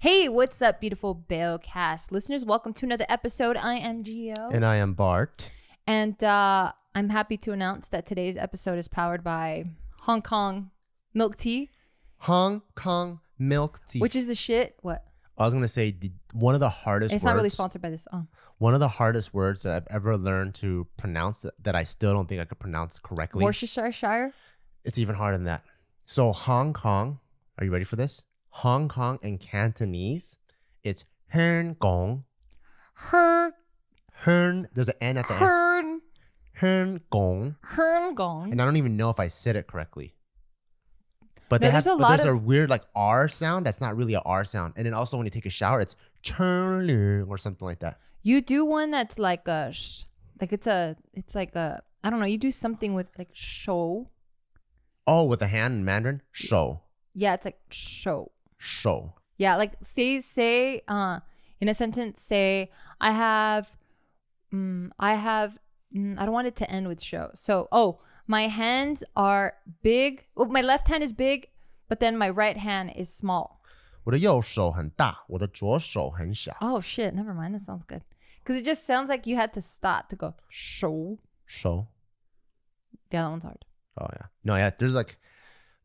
Hey, what's up, beautiful Bailcast listeners? Welcome to another episode. I am Geo, And I am Bart. and uh, I'm happy to announce that today's episode is powered by Hong Kong milk tea, Hong Kong milk tea. which is the shit. What? I was gonna say the, one of the hardest. It's words, not really sponsored by this. Oh, One of the hardest words that I've ever learned to pronounce that, that I still don't think I could pronounce correctly. Worcestershire. Shire. It's even harder than that. So Hong Kong. Are you ready for this? Hong Kong and Cantonese, it's Hern Gong. Her, Hern. There's an N at the end. Hern, Hern Gong. Hern Gong. And I don't even know if I said it correctly. But they have, there's a but lot there's a of- weird like R sound that's not really a R sound. And then also when you take a shower, it's churn or something like that. You do one that's like a, sh- like it's a, it's like a, I don't know. You do something with like show. Oh, with a hand in Mandarin, show, Yeah, it's like show show. Yeah, like say say uh in a sentence say I have mm, I have mm, I don't want it to end with show. So, oh, my hands are big. Well, my left hand is big, but then my right hand is small. 我的右手很大，我的左手很小。 Oh shit, never mind. That sounds good. Cuz it just sounds like you had to stop to go show. Show. Yeah, that one's hard. Oh yeah. No, yeah. There's like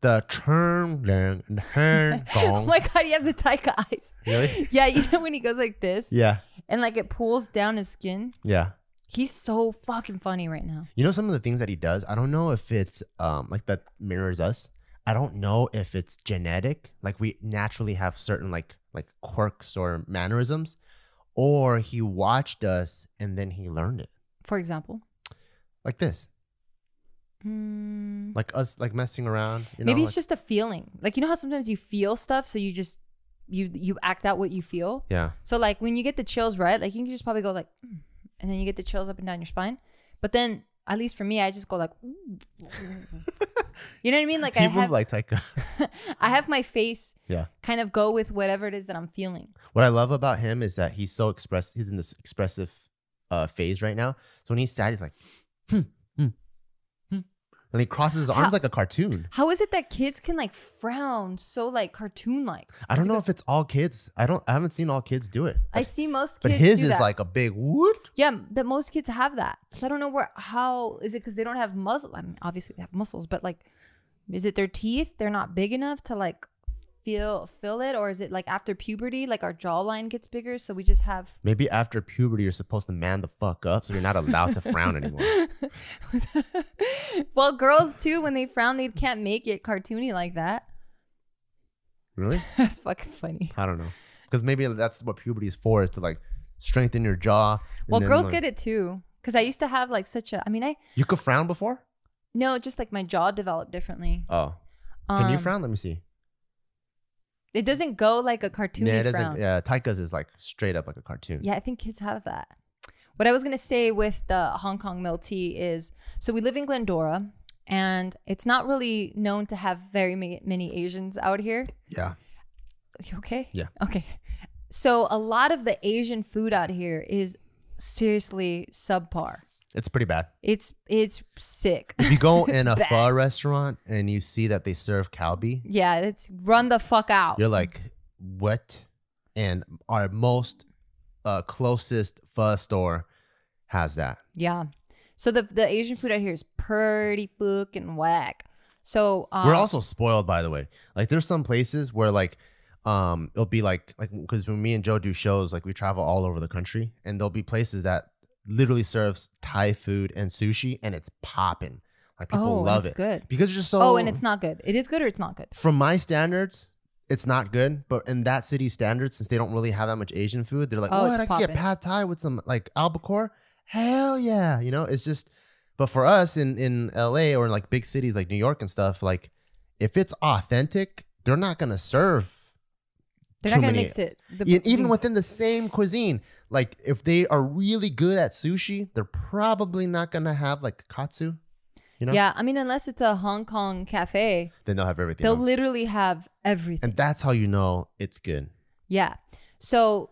the churn and Hern Oh my god, you have the Taika eyes. really? Yeah, you know when he goes like this Yeah. and like it pulls down his skin. Yeah. He's so fucking funny right now. You know some of the things that he does. I don't know if it's um like that mirrors us. I don't know if it's genetic, like we naturally have certain like like quirks or mannerisms, or he watched us and then he learned it, For example, like this, Hmm. like us like messing around. You know, Maybe it's like- just a feeling. Like you know how sometimes you feel stuff, so you just you you act out what you feel. yeah. So like when you get the chills, right? Like you can just probably go like, "Mm," and then you get the chills up and down your spine. But then, at least for me, I just go like, you know what I mean? Like I have like Taika. I have my face yeah. kind of go with whatever it is that I'm feeling. What I love about him is that he's so express. He's in this expressive uh, phase right now. So when he's sad, he's like, hmm. And he crosses his arms How- like a cartoon. How is it that kids can like frown so like cartoon like? I don't know if it's all kids. I don't. I haven't seen all kids do it. I see most kids. But his is that. like a big whoop. Yeah, that most kids have that. So I don't know where how is it because they don't have muscle. I mean, obviously they have muscles, but like, is it their teeth? They're not big enough to like feel feel it, or is it like after puberty, like our jawline gets bigger, so we just have. Maybe after puberty, you're supposed to man the fuck up, so you're not allowed to frown anymore. well, girls too, when they frown, they can't make it cartoony like that. Really? That's fucking funny. I don't know. Because maybe that's what puberty is for, is to like strengthen your jaw. Well, girls like- get it too, because I used to have like such a. I mean, I You could frown before. no, just like my jaw developed differently. Oh, can you Um, frown? Let me see. It doesn't go like a cartoony Yeah, it doesn't. Yeah, Taika's is like straight up like a cartoon. Yeah, I think kids have that. What I was gonna say with the Hong Kong milk tea is so we live in Glendora, and it's not really known to have very ma- many Asians out here. Yeah. You okay? Yeah. Okay. So a lot of the Asian food out here is seriously subpar. It's pretty bad. It's it's sick. If you go in a bad. pho restaurant and you see that they serve kalbi, yeah, it's run the fuck out. you're like, what? And our most uh, closest pho store has that. yeah. So the the Asian food out here is pretty fucking whack. So um, We're also spoiled, by the way. Like, there's some places where like, um, it'll be like like because when me and Joe do shows, like we travel all over the country, and there'll be places that literally serves Thai food and sushi, and it's popping. Like people Oh, love it's it good. because it's just so. oh, and it's not good. It is good or it's not good. from my standards, it's not good. But in that city's standards, since they don't really have that much Asian food, they're like, Oh, what? I can get pad thai with some like albacore? Hell yeah. You know, it's just, but for us in, in LA or in like big cities like New York and stuff, like if it's authentic, they're not going to serve. They're not gonna many- mix it. The even things- within the same cuisine. Like if they are really good at sushi, they're probably not going to have like katsu. You know? Yeah, I mean, unless it's a Hong Kong cafe, Then they'll have everything. they'll else. literally have everything. and that's how you know it's good. yeah. So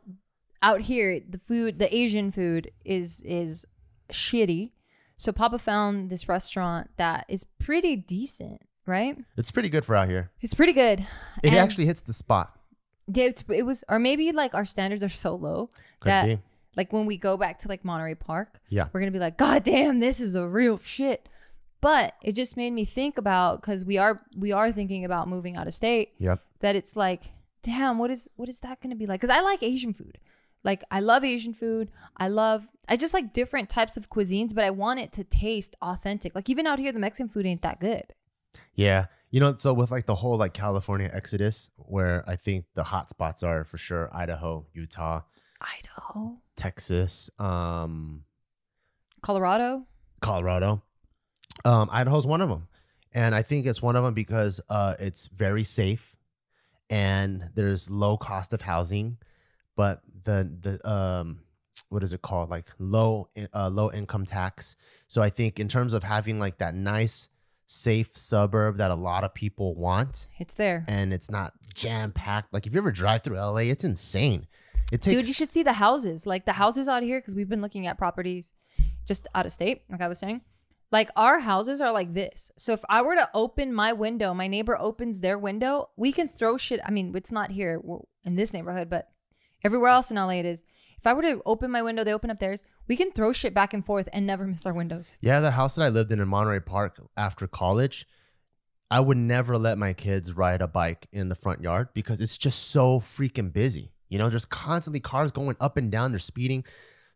out here, the food, the Asian food is is shitty. So Papa found this restaurant that is pretty decent, right? It's pretty good for out here. It's pretty good. It And- actually hits the spot. Yeah, it's, it was, or maybe like our standards are so low Could that be. like when we go back to like Monterey Park, Yeah. we're gonna be like, God damn, this is a real shit. But it just made me think about because we are we are thinking about moving out of state. Yep. That it's like, damn, what is what is that gonna be like? Because I like Asian food. Like I love Asian food. I love I just like different types of cuisines, but I want it to taste authentic. Like even out here, the Mexican food ain't that good. Yeah. You know, so with like the whole like California exodus, where I think the hot spots are for sure Idaho, Utah, Idaho, Texas, um, Colorado. Colorado. Um, Idaho's one of them. And I think it's one of them because uh, it's very safe and there's low cost of housing, but the the um what is it called? Like low uh, low income tax. So I think in terms of having like that nice safe suburb that a lot of people want It's there. and it's not jam packed. Like if you ever drive through LA, it's insane. It takes Dude, you should see the houses. Like the houses out here, because we've been looking at properties just out of state, like I was saying. Like our houses are like this. So if I were to open my window, my neighbor opens their window, we can throw shit. I mean, it's not here in this neighborhood, but everywhere else in LA it is. If I were to open my window, they open up theirs, we can throw shit back and forth and never miss our windows. Yeah, the house that I lived in in Monterey Park after college, I would never let my kids ride a bike in the front yard because it's just so freaking busy. You know, there's constantly cars going up and down, they're speeding.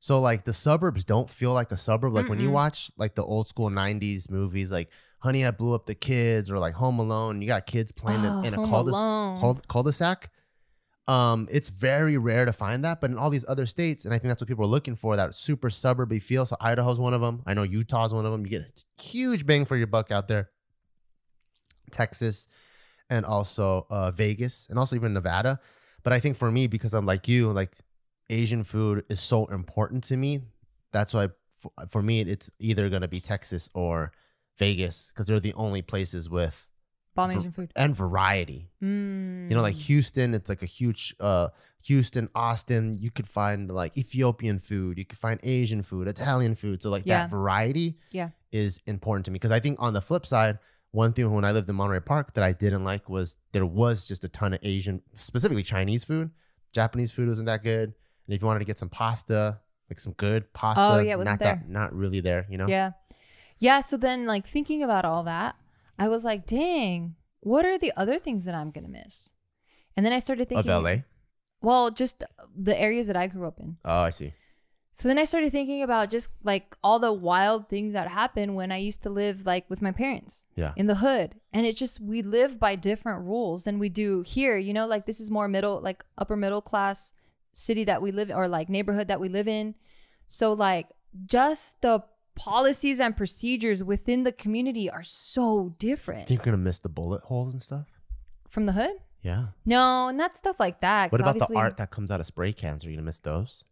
So like the suburbs don't feel like a suburb. Like when you watch like the old school 90s movies like Honey I Blew Up the Kids or like Home Alone, you got kids playing Oh, in, a cul-de- Alone. cul- cul-de-sac. Um, it's very rare to find that, but in all these other states, and I think that's what people are looking for, that super suburby feel. So Idaho's one of them. I know Utah's one of them. You get a huge bang for your buck out there. Texas, and also uh, Vegas, and also even Nevada. But I think for me, because I'm like you, like Asian food is so important to me. That's why for, for me, it's either gonna be Texas or Vegas because they're the only places with Bomb Asian food. and variety. Mm. You know, like Houston, it's like a huge uh Houston, Austin, you could find like Ethiopian food, you could find Asian food, Italian food. So like Yeah. that variety Yeah. is important to me. Because I think on the flip side, one thing when I lived in Monterey Park that I didn't like was there was just a ton of Asian, specifically Chinese food. Japanese food wasn't that good. And if you wanted to get some pasta, like some good pasta, Oh, yeah, wasn't not there. that not really there, you know? Yeah. Yeah. So then, like, thinking about all that, I was like, dang, what are the other things that I'm going to miss? And then I started thinking Of LA. well, just the areas that I grew up in. Oh, I see. So then I started thinking about just like all the wild things that happened when I used to live like with my parents Yeah. in the hood. And it just, we live by different rules than we do here. You know, like this is more middle, like upper middle class city that we live or like neighborhood that we live in. So, like, just the policies and procedures within the community are so different Think you're gonna miss the bullet holes and stuff? from the hood. Yeah. No, and not stuff like that. What about the art that comes out of spray cans? Are you gonna miss those?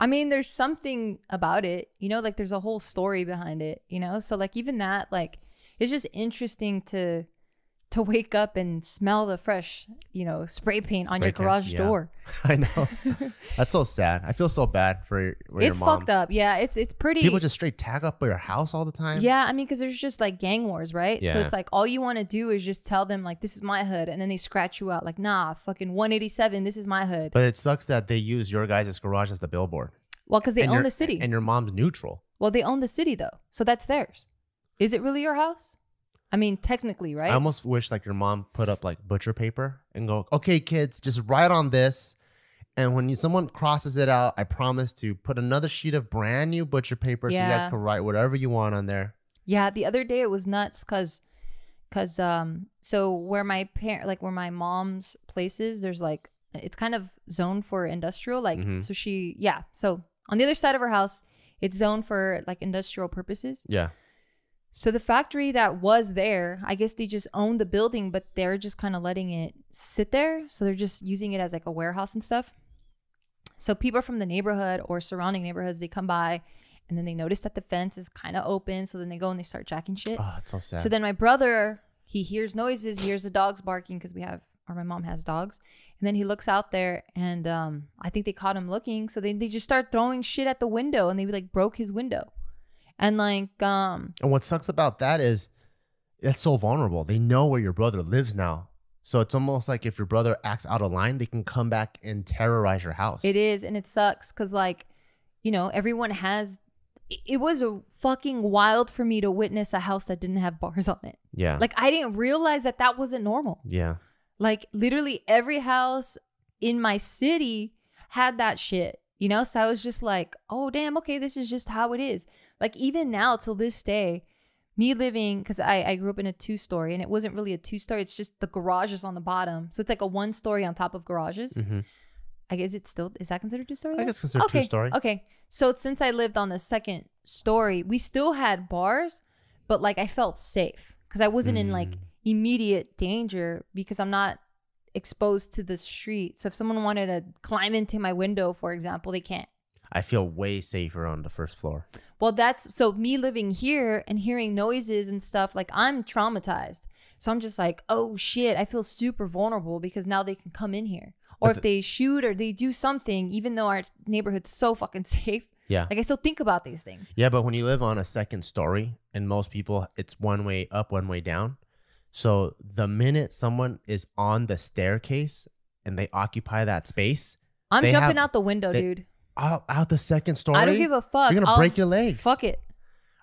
I mean, there's something about it, you know, like there's a whole story behind it, you know? So like even that, like it's just interesting to to wake up and smell the fresh, you know, spray paint on your garage yeah. door. I know. That's so sad. I feel so bad for, your- for It's fucked up. Yeah, it's it's pretty People just straight tag up your house all the time. Yeah, I mean, because there's just like gang wars, right? Yeah. So it's like all you want to do is just tell them like this is my hood, and then they scratch you out like nah, fucking 187, this is my hood. But it sucks that they use your guys' garage as the billboard. well, because they And own your- the city. And your mom's neutral. well, they own the city though, so that's theirs. Is it really your house? I mean, technically, right? I almost wish like your mom put up like butcher paper and go, okay, kids, just write on this. And when you, someone crosses it out, I promise to put another sheet of brand new butcher paper so you Yeah. guys can write whatever you want on there. Yeah, the other day it was nuts because, cause um, so where my parent, like where my mom's place is, there's like it's kind of zoned for industrial, like Mhm. so she, yeah. So on the other side of her house, it's zoned for like industrial purposes. Yeah. So the factory that was there, I guess they just owned the building, but they're just kind of letting it sit there. So they're just using it as like a warehouse and stuff. So people from the neighborhood or surrounding neighborhoods, they come by and then they notice that the fence is kind of open. So then they go and they start jacking shit. Oh, it's so sad. So then my brother, he hears noises, he hears the dogs barking because we have, or my mom has dogs. And then he looks out there and um, I think they caught him looking. So they, they just start throwing shit at the window and they like broke his window. And like, um, And what sucks about that is it's so vulnerable. They know where your brother lives now. So it's almost like if your brother acts out of line, they can come back and terrorize your house. It is, and it sucks because, like, you know, everyone has. it- It was a fucking wild for me to witness a house that didn't have bars on it. Yeah. Like, I didn't realize that that wasn't normal. yeah. Like, literally every house in my city had that shit, you know? So I was just like, oh, damn, okay, this is just how it is. Like, even now, till this day, me living, because I, I grew up in a two story and it wasn't really a two story, it's just the garages on the bottom. So it's like a one story on top of garages. Mm-hmm. I guess it's still is that considered two story? I guess it's considered okay. two-story. Okay. So since I lived on the second story, we still had bars, but like I felt safe because I wasn't in like Mm. immediate danger because I'm not exposed to the street. So if someone wanted to climb into my window, for example, they can't. I feel way safer on the first floor. Well, that's so me living here and hearing noises and stuff, like I'm traumatized. So I'm just like, oh shit, I feel super vulnerable because now they can come in here. Or if they shoot or they do something, even though our neighborhood's so fucking safe, Yeah. like I still think about these things. Yeah, but when you live on a second story, and most people, it's one way up, one way down. So the minute someone is on the staircase and they occupy that space, I'm They jumping have- out the window, they- dude. out, out the second story, I don't give a fuck. you're gonna I'll- break your legs. Fuck it.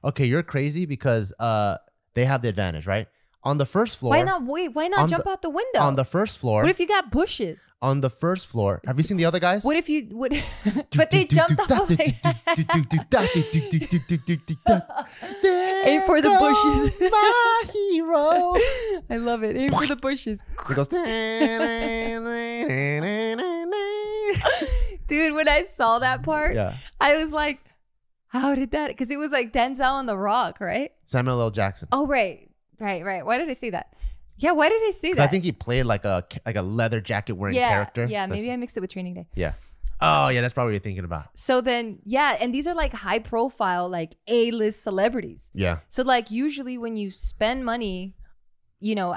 Okay, you're crazy because uh they have the advantage, right? On the first floor, Why not wait? Why not jump the- out the window? on the first floor, what if you got bushes? on the first floor, have you seen the other guys? What if you would? but they jumped off. Like, Aim for the bushes. My hero. I love it. Aim for the bushes. It goes. Dude, when I saw that part, yeah. I was like, how did that? Because it was like Denzel on the rock, right? Samuel L. Jackson. Oh, right. Right, right. Why did I say that? Yeah, why did I say that? I think he played like a like a leather jacket wearing yeah, character. Yeah, That's- maybe I mixed it with Training Day. Yeah. Oh yeah, that's probably what you're thinking about. So then, yeah, and these are like high profile, like A list celebrities. Yeah. So, like, usually when you spend money, you know,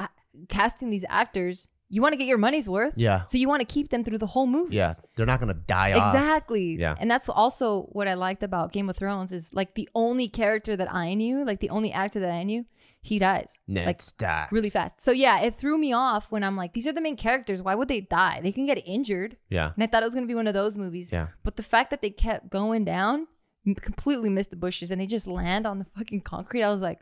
casting these actors, you want to get your money's worth. Yeah. So you want to keep them through the whole movie. Yeah. They're not gonna die off. Exactly. Yeah. And that's also what I liked about Game of Thrones is like the only character that I knew, like the only actor that I knew, he dies. Ned Like Stark. really fast. So yeah, it threw me off when I'm like, these are the main characters. Why would they die? They can get injured. Yeah. And I thought it was gonna be one of those movies. Yeah. But the fact that they kept going down, completely missed the bushes, and they just land on the fucking concrete. I was like,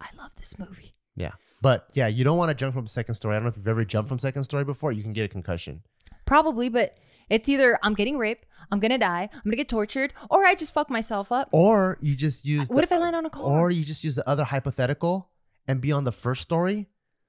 I love this movie. Yeah. But yeah, you don't want to jump from second story. I don't know if you've ever jumped from second story before. You can get a concussion. Probably, but it's either I'm getting raped, I'm gonna die, I'm gonna get tortured, or I just fuck myself up. Or you just use. What the- if I land on a car? Or you just use the other hypothetical and be on the first story,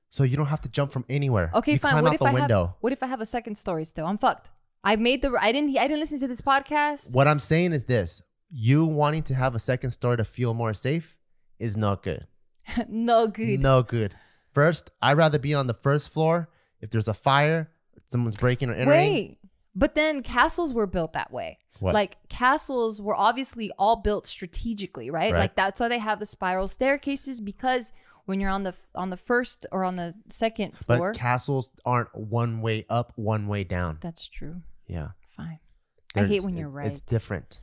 so you don't have to jump from anywhere. Okay, you fine. What out if the I window. have? What if I have a second story still? I'm fucked. I made the. I didn't. I didn't listen to this podcast. What I'm saying is this: you wanting to have a second story to feel more safe is not good. no good. No good. First, I'd rather be on the first floor. If there's a fire, someone's breaking or entering. Wait, but then castles were built that way. What? Like castles were obviously all built strategically, right? Right. Like that's why they have the spiral staircases because when you're on the on the first or on the second but floor, castles aren't one way up, one way down. that's true. Yeah. Fine. I hate when you're right. It's different.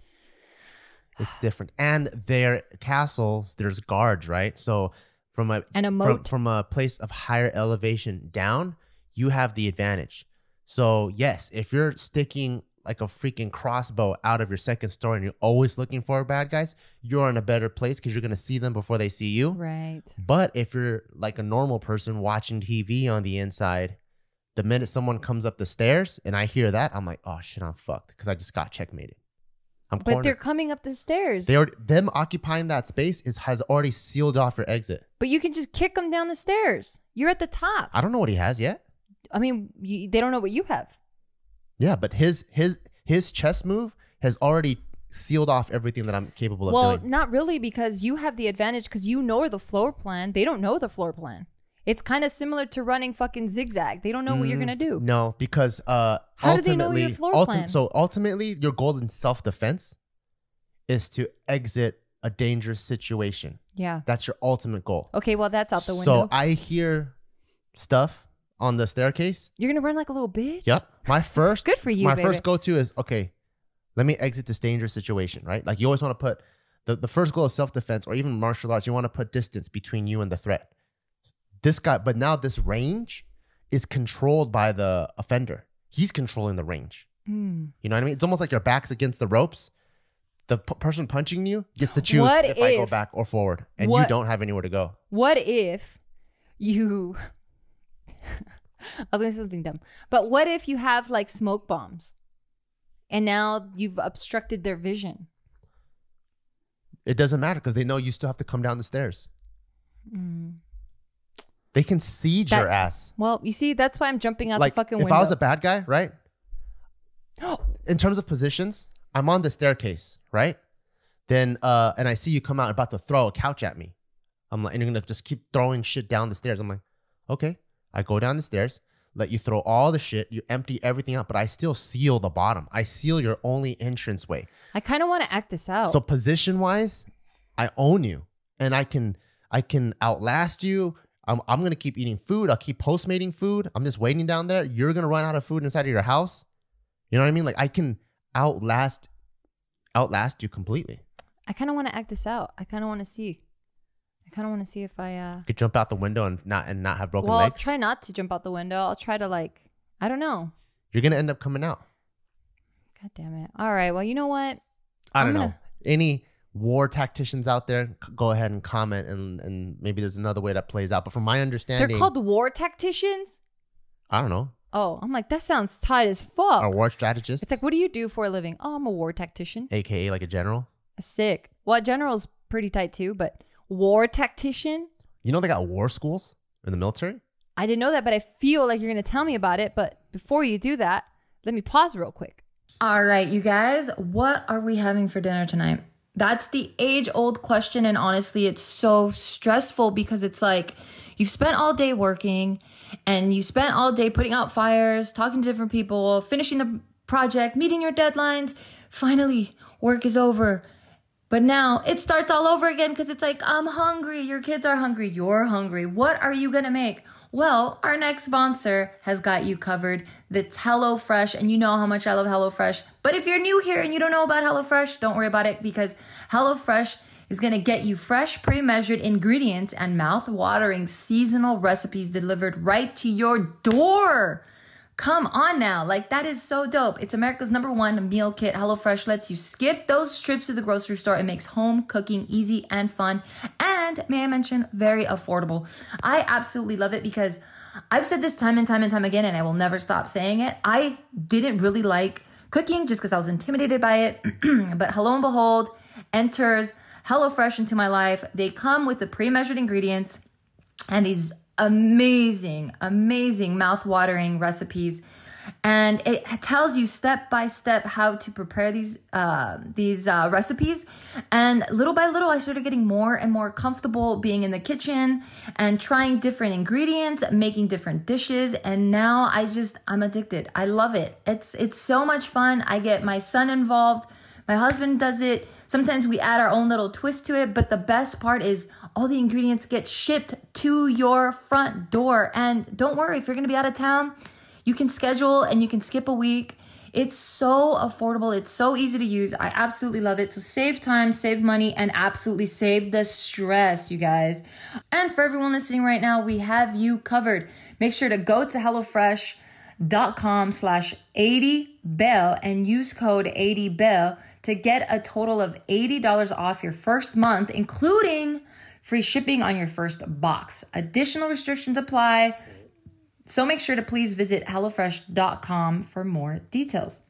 It's different. And their castles, there's guards, right? So from a And a from, from a place of higher elevation down, you have the advantage. So yes, if you're sticking like a freaking crossbow out of your second story and you're always looking for bad guys, you're in a better place because you're gonna see them before they see you. Right. But if you're like a normal person watching TV on the inside, the minute someone comes up the stairs and I hear that, I'm like, oh shit, I'm fucked because I just got checkmated. I'm But they're coming up the stairs. They are them occupying that space is has already sealed off your exit. but you can just kick them down the stairs. You're at the top. I don't know what he has yet. I mean, you, they don't know what you have. Yeah, but his his his chess move has already sealed off everything that I'm capable of doing. Well, doing. not really because you have the advantage because you know the floor plan. They don't know the floor plan. It's kind of similar to running fucking zigzag. They don't know what you're gonna do. Mm, No, because uh How do they know ultimately your floor ulti- plan? so ultimately your goal in self-defense is to exit a dangerous situation. Yeah. That's your ultimate goal. Okay. Well, that's out the window. So I hear stuff on the staircase. you're gonna run like a little bitch. Yep. My first Good for you, my baby. first go to is okay, let me exit this dangerous situation, right? Like you always want to put the, the first goal of self-defense or even martial arts, you want to put distance between you and the threat. This guy, but now this range is controlled by the offender. He's controlling the range. Hmm. You know what I mean? It's almost like your back's against the ropes. The p- person punching you gets to choose What if, I go back or forward, and you don't have anywhere to go. What if you? I was gonna say something dumb, but what if you have like smoke bombs, and now you've obstructed their vision? It doesn't matter because they know you still have to come down the stairs. They can siege your ass. Well, you see, that's why I'm jumping out like the fucking if window. I was a bad guy, right? In terms of positions, I'm on the staircase, right? Then uh and I see you come out about to throw a couch at me. I'm like, and you're gonna just keep throwing shit down the stairs. I'm like, okay. I go down the stairs, let you throw all the shit, you empty everything out, but I still seal the bottom. I seal your only entrance way. I kind of want to act this out. So position wise, I own you, and I can I can outlast you. I'm I'm gonna keep eating food. I'll keep postmating food. I'm just waiting down there. You're gonna run out of food inside of your house. You know what I mean? Like I can outlast outlast you completely. I kind of want to act this out. I kind of want to see. I kind of want to see if I. uh You could jump out the window and not and not have broken Well, I'll legs. try not to jump out the window. I'll try to like. I don't know. You're gonna end up coming out. God damn it. All right. Well, you know what? I don't know. gonna- Any war tacticians out there, go ahead and comment and and maybe there's another way that plays out. But from my understanding, They're called war tacticians. I don't know, Oh, I'm like that sounds tight as fuck. A war strategist. It's like, what do you do for a living? Oh, I'm a war tactician. aka like a general. Sick. Well, a general's pretty tight too, but war tactician. You know they got war schools in the military. I didn't know that, but I feel like you're going to tell me about it. But before you do that, let me pause real quick. All right, you guys, what are we having for dinner tonight? That's the age old question. And honestly, it's so stressful because it's like you've spent all day working and you spent all day putting out fires, talking to different people, finishing the project, meeting your deadlines. Finally, work is over. But now it starts all over again because it's like, I'm hungry. Your kids are hungry. You're hungry. What are you going to make? Well, our next sponsor has got you covered. That's HelloFresh. And you know how much I love HelloFresh. But if you're new here and you don't know about HelloFresh, don't worry about it because HelloFresh is going to get you fresh, pre measured ingredients and mouth watering seasonal recipes delivered right to your door. Come on now. Like, that is so dope. It's America's number one meal kit. HelloFresh lets you skip those trips to the grocery store. It makes home cooking easy and fun. And may I mention, very affordable. I absolutely love it because I've said this time and time and time again, and I will never stop saying it. I didn't really like cooking just because I was intimidated by it. but hello and behold, enters HelloFresh into my life. They come with the pre measured ingredients and these amazing, amazing mouth-watering recipes. And it tells you step by step how to prepare these uh, these uh, recipes. And little by little, I started getting more and more comfortable being in the kitchen and trying different ingredients, making different dishes. And now I just I'm addicted. I love it. It's it's so much fun. I get my son involved. My husband does it. Sometimes we add our own little twist to it, but the best part is all the ingredients get shipped to your front door. And don't worry, if you're going to be out of town, you can schedule and you can skip a week. It's so affordable. It's so easy to use. I absolutely love it. So save time, save money, and absolutely save the stress, you guys. And for everyone listening right now, we have you covered. Make sure to go to HelloFresh.com slash 80bell and use code 80bell to get a total of $80 off your first month, including free shipping on your first box. Additional restrictions apply. So make sure to please visit HelloFresh.com for more details.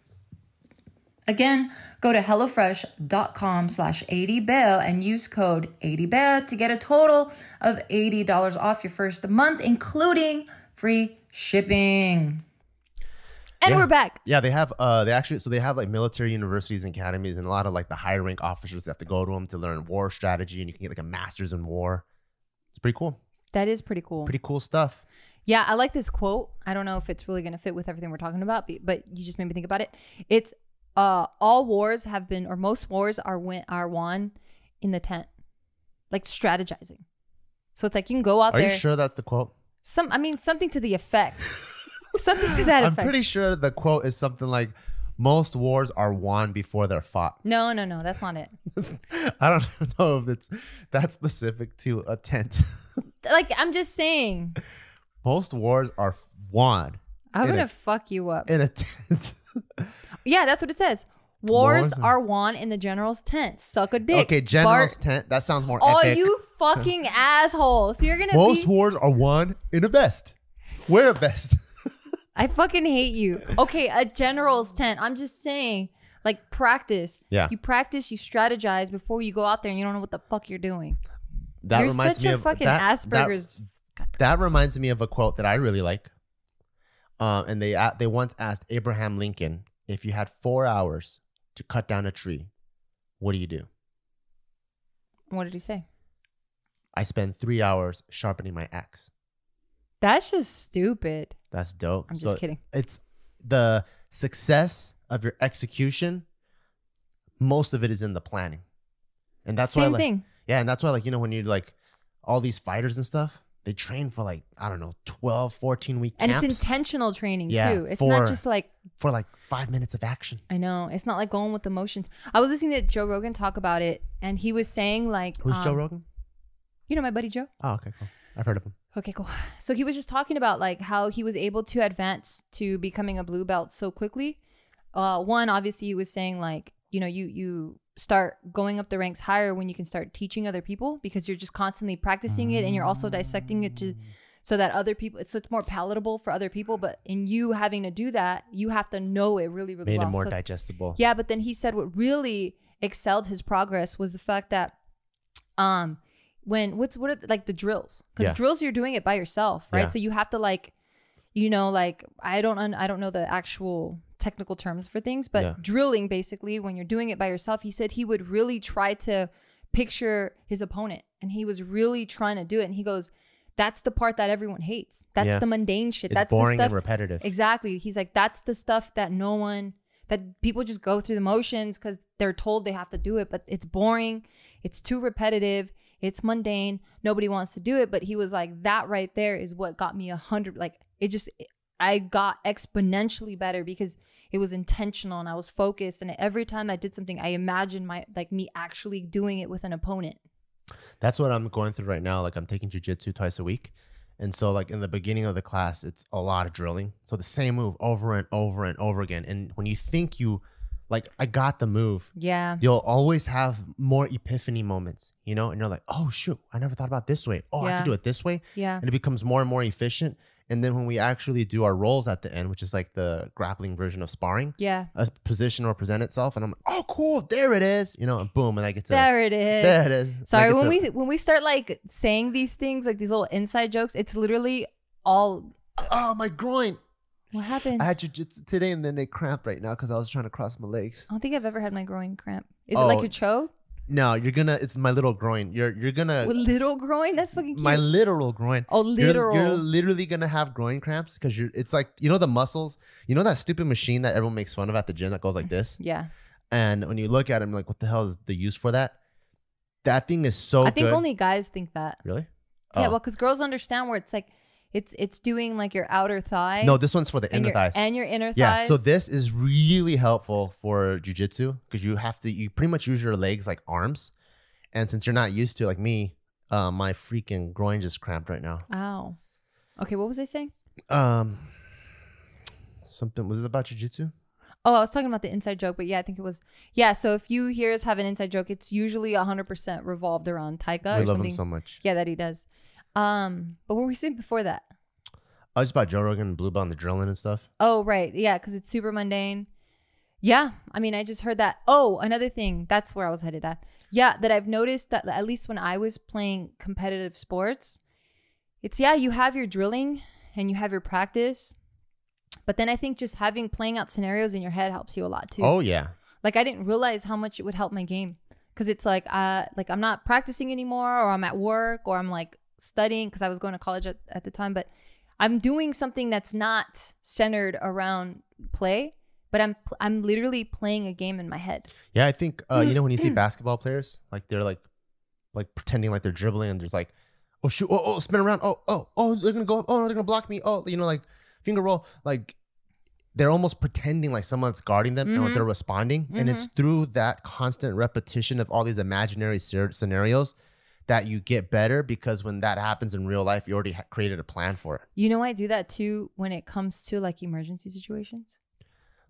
Again, go to HelloFresh.com slash 80bell and use code 80bell to get a total of $80 off your first month, including free shipping. And Yeah. we're back. Yeah, they have. Uh, they actually so they have like military universities and academies, and a lot of like the higher rank officers have to go to them to learn war strategy, and you can get like a master's in war. It's pretty cool. That is pretty cool. Pretty cool stuff. Yeah, I like this quote. I don't know if it's really going to fit with everything we're talking about, but- you just made me think about it. It's uh all wars have been or most wars are win are won in the tent. Like strategizing. So it's like you can go out Are there you sure that's the quote? some I mean something to the effect. something to that I'm effect. pretty sure the quote is something like, "Most wars are won before they're fought." no, no, no, that's not it. I don't know if it's that specific to a tent. Like I'm just saying. Most wars are won. I'm gonna fuck you up. in a tent. yeah, that's what it says. Wars Wars are won in the general's tent. Suck a dick. okay, general's Bart. tent. That sounds more Oh, epic. you fucking asshole! So you're gonna Most be. wars are won in a vest. Wear a vest. I fucking hate you. Okay, a general's tent. I'm just saying, like practice. Yeah. You practice. You strategize before you go out there, and you don't know what the fuck you're doing. That you're reminds such me a of fucking that, Asperger's. That, that reminds me of a quote that I really like. Um, and they a- they once asked Abraham Lincoln if you had four hours to cut down a tree, what do you do? what did he say? I spend three hours sharpening my axe. That's just stupid. That's dope. I'm just kidding. It's the success of your execution. Most of it is in the planning, and that's why Same like, thing. Yeah, and that's why like you know when you're like all these fighters and stuff, they train for like I don't know 12, 14 week And it's intentional training Yeah, too. It's for- not just like for like five minutes of action. I know. It's not like going with the motions. I was listening to Joe Rogan talk about it, and he was saying like, Who's Joe um, Rogan? You know my buddy Joe. Oh, okay, cool. I've heard of him. Okay, cool. So he was just talking about like how he was able to advance to becoming a blue belt so quickly. Uh, one, obviously, he was saying like, you know, you you start going up the ranks higher when you can start teaching other people because you're just constantly practicing it and you're also dissecting it to so that other people so it's more palatable for other people. But in you having to do that, you have to know it really, really Made well. it more So- digestible. yeah, but then he said what really excelled his progress was the fact that um when what's what are the, like the drills because Yeah. drills you're doing it by yourself right Yeah. so you have to like you know like i don't un- i don't know the actual technical terms for things but Yeah. drilling basically when you're doing it by yourself he said he would really try to picture his opponent and he was really trying to do it and he goes that's the part that everyone hates that's the mundane shit It's that's boring the and stuff repetitive. Exactly. He's like, that's the stuff that no one, that people just go through the motions because they're told they have to do it, but it's boring. It's too repetitive. It's mundane. Nobody wants to do it. But he was like, that right there is what got me a hundred. Like, it just, I got exponentially better because it was intentional and I was focused. And every time I did something, I imagined my, like, me actually doing it with an opponent. That's what I'm going through right now. Like I'm taking jujitsu twice a week. And so like in the beginning of the class, it's a lot of drilling. So the same move over and over and over again. And when you think you like I got the move, Yeah. you'll always have more epiphany moments, you know? And you're like, oh shoot, I never thought about this way. Oh, I Yeah. can do it this way. Yeah. And it becomes more and more efficient. And then when we actually do our rolls at the end, which is like the grappling version of sparring, Yeah. a position will present itself, and I'm like, oh cool, there it is. You know, and boom, and I get to There it is. there it is. Sorry, when to- we when we start like saying these things, like these little inside jokes, it's literally all. Oh, my groin. What happened? I had jujitsu today and then they cramp right now because I was trying to cross my legs. I don't think I've ever had my groin cramp. Is it like Oh. your choke? No, you're gonna. It's my little groin. You're you're gonna little groin? That's fucking cute. my literal groin. oh, You're- literal. You're, literally gonna have groin cramps because you're. It's like you know the muscles. You know that stupid machine that everyone makes fun of at the gym that goes like this. yeah, And when you look at it, like, what the hell is the use for that? That thing is so. I think good. only guys think that. really. Yeah, Oh. well, because girls understand where it's like, it's it's doing like your outer thighs. no, this one's for the and inner your, thighs. and your inner Yeah, thighs. Yeah. So this is really helpful for jujitsu because you have to you pretty much use your legs like arms, and since you're not used to it, like me, uh, my freaking groin just cramped right now. Ow. Okay, what was I saying? Um, something was it about jujitsu? Oh, I was talking about the inside joke, but yeah, I think it was. Yeah, so if you hear us have an inside joke, it's usually 100% revolved around Taika we love something. him so much. Yeah, that he does. Um, but what were we saying before that? I it's about Joe Rogan and Blue and the drilling and stuff. Oh, right. Yeah, because it's super mundane. Yeah, I mean, I just heard that. Oh, another thing. That's where I was headed at. Yeah, that I've noticed that at least when I was playing competitive sports, it's yeah, you have your drilling and you have your practice, but then I think just having playing out scenarios in your head helps you a lot too. Oh yeah, like I didn't realize how much it would help my game because it's like uh like I'm not practicing anymore or I'm at work or I'm like studying because I was going to college at, at the time but I'm doing something that's not centered around play but I'm I'm literally playing a game in my head yeah. I think uh, you know when you see basketball players like they're like like pretending like they're dribbling and there's like oh shoot oh oh spin around oh oh oh they're gonna go up, oh no they're gonna block me oh you know like finger roll like they're almost pretending like someone's guarding them and Mhm. like they're responding and it's through that constant repetition of all these imaginary scer- scenarios that you get better because when that happens in real life, you already ha- created a plan for it. You know, I do that too when it comes to like emergency situations.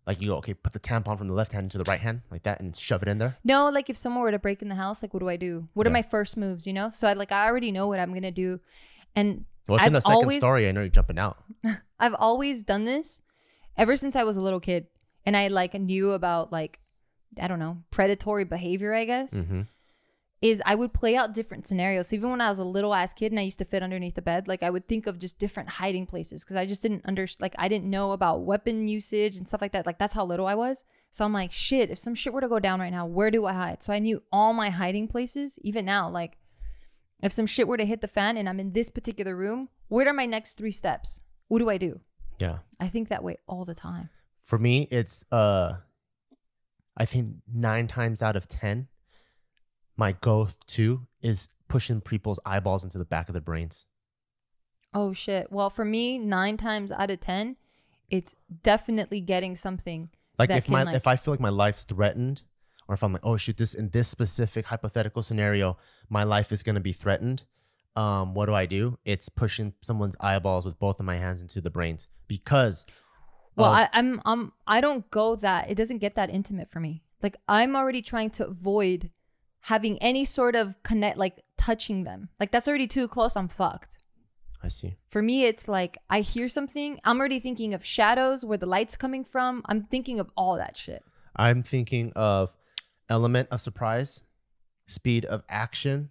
Like you go, okay, put the tampon from the left hand into the right hand, like that, and shove it in there. No, like if someone were to break in the house, like what do I do? What are my first moves? You know, so I like I already know what I'm gonna do, and Well, if I've in the second always- story, I know you're jumping out. I've always done this ever since I was a little kid, and I like knew about like I don't know predatory behavior. I guess Mm-hmm. Is I would play out different scenarios. So even when I was a little ass kid and I used to fit underneath the bed, like I would think of just different hiding places because I just didn't under like I didn't know about weapon usage and stuff like that. Like that's how little I was. So I'm like, shit, if some shit were to go down right now, where do I hide? So I knew all my hiding places. Even now, like if some shit were to hit the fan and I'm in this particular room, what are my next three steps? What do I do? Yeah. I think that way all the time. For me, it's uh, I think nine times out of ten, my go-to is pushing people's eyeballs into the back of their brains. Oh shit. Well, for me, nine times out of ten, it's definitely getting something. Like if my like- if I feel like my life's threatened, or if I'm like, oh shoot, this in this specific hypothetical scenario, my life is gonna be threatened. Um, what do I do? It's pushing someone's eyeballs with both of my hands into the brains because Well, I, I'm I'm I don't go that it doesn't get that intimate for me. Like I'm already trying to avoid having any sort of connect like touching them. Like that's already too close. I'm fucked. I see. For me, it's like I hear something. I'm already thinking of shadows, where the light's coming from. I'm thinking of all that shit. I'm thinking of element of surprise, speed of action,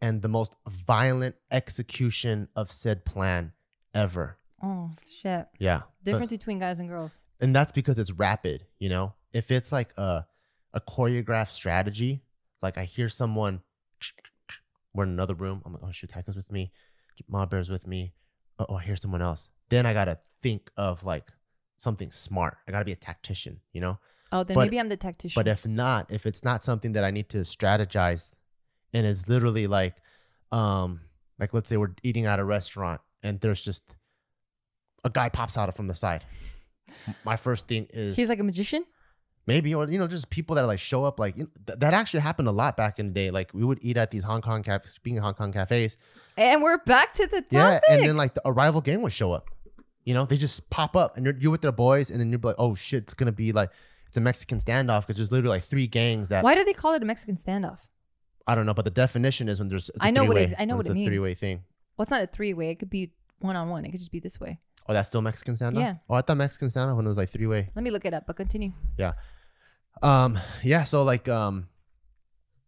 and the most violent execution of said plan ever. Oh shit. Yeah. Difference between guys and girls. and that's because it's rapid, you know? If it's like a a choreographed strategy, like I hear someone we're in another room, I'm like, oh shoot, Taika's with me, Ma Bear's with me. Oh, oh, I hear someone else. Then I gotta think of like something smart. I gotta be a tactician, you know? Oh, then But- maybe I'm the tactician. But if not, if it's not something that I need to strategize, and it's literally like, um, like let's say we're eating at a restaurant and there's just a guy pops out from the side. My first thing is He's like a magician. Maybe or you know just people that like show up like you know, th- that actually happened a lot back in the day. Like we would eat at these Hong Kong cafes, of Hong Kong cafes, And we're back to the topic. yeah, and then like the arrival gang would show up. You know, they just pop up and you're you're with their boys, and then you're like, oh shit, it's gonna be like it's a Mexican standoff because there's literally like three gangs that Why do they call it a Mexican standoff? I don't know, but the definition is when there's. I know what it- I know what it's it a means. three-way thing. Well, it's not a three way. It could be one on one. It could just be this way. Oh, that's still Mexican standoff. Yeah. Oh, I thought Mexican standoff when it was like three-way. Let me look it up, but continue. Yeah. Um. Yeah. So like, um,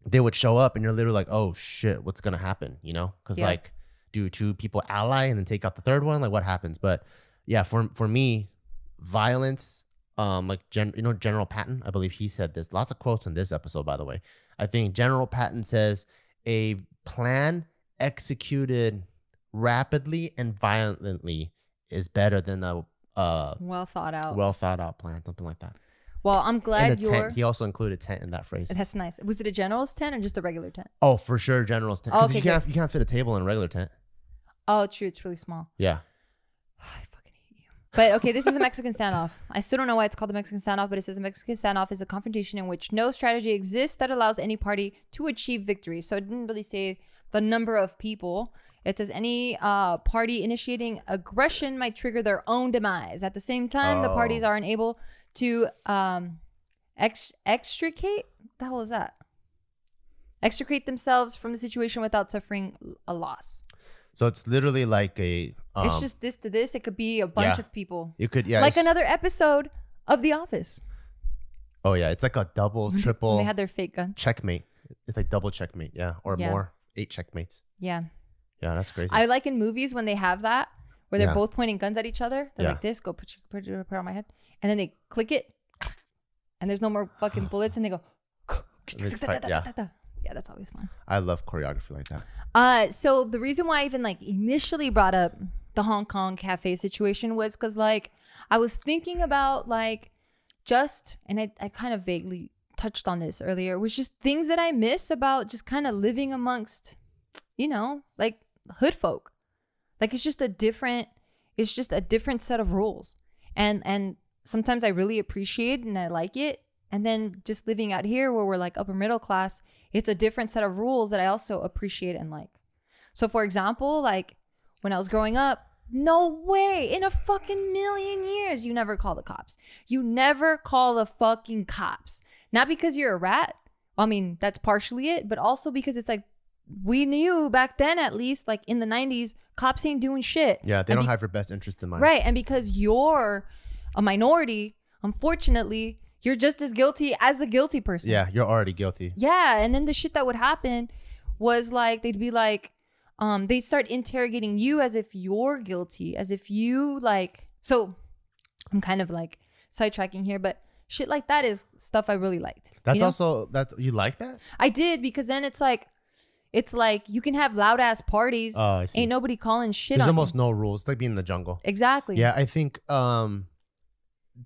they would show up, and you're literally like, "Oh shit, what's gonna happen?" You know? Because Yeah. like, do two people ally and then take out the third one? Like, what happens? But yeah, for for me, violence. Um, like gen, you know, General Patton. I believe he said this. Lots of quotes in this episode, by the way. I think General Patton says a plan executed rapidly and violently is better than a uh Well thought out. well thought out plan, something like that. Well, I'm glad you're. tent. He also included tent in that phrase. That's nice. Was it a general's tent or just a regular tent? Oh, for sure, general's tent. Oh, Because okay, you can't you can't fit a table in a regular tent. Oh, true. It's really small. Yeah. I fucking hate you. But okay, this is a Mexican standoff. I still don't know why it's called a Mexican standoff, but it says a Mexican standoff is a confrontation in which no strategy exists that allows any party to achieve victory. So it didn't really say the number of people. It says any uh, party initiating aggression might trigger their own demise. At the same time, the Oh. parties are unable to um, ex- extricate. The hell is that? Extricate themselves from the situation without suffering a loss. So it's literally like a. Um, it's just this to this. It could be a bunch yeah. of people. you could yeah. like it's- another episode of The Office. Oh yeah, it's like a double, triple they had their fake gun. checkmate. It's like double checkmate, yeah, or Yeah. more. Eight checkmates. Yeah. Yeah, that's crazy. I like in movies when they have that, where they're Yeah. both pointing guns at each other. They're Yeah. like this, go put, your, put, your, put it on my head. And then they click it, and there's no more fucking bullets, and they go. it's fi- yeah. Yeah, that's always fun. I love choreography like that. Uh, so the reason why I even like initially brought up the Hong Kong cafe situation was because like I was thinking about like just and I, I kind of vaguely touched on this earlier was just things that I miss about just kind of living amongst you know like hood folk like it's just a different it's just a different set of rules and and sometimes I really appreciate and I like it And then just living out here where we're like upper middle class, it's a different set of rules that I also appreciate and like. So for example, like when I was growing up, no way in a fucking million years you never call the cops. You never call the fucking cops. Not because you're a rat. I mean, that's partially it, but also because it's like we knew back then at least like in the 90s cops ain't doing shit. Yeah, they And don't have your best interest in mind. Right. And because you're a minority, unfortunately, you're just as guilty as the guilty person. Yeah, you're already guilty. Yeah. And then the shit that would happen was like, they'd be like, um, they'd start interrogating you as if you're guilty, as if you like. So I'm kind of like sidetracking here, but shit like that is stuff I really liked. you That's know? also that you like that? I did because then it's like, it's like you can have loud ass parties. Oh, I see. Ain't nobody calling shit There's on almost you. no rules. It's like being in the jungle. Exactly. Yeah, I think um